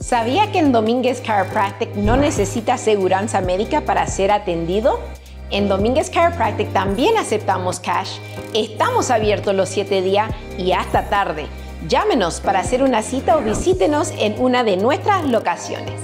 ¿Sabía que en Domínguez Chiropractic no necesita aseguranza médica para ser atendido? En Domínguez Chiropractic también aceptamos cash. Estamos abiertos los 7 días y hasta tarde. Llámenos para hacer una cita o visítenos en una de nuestras locaciones.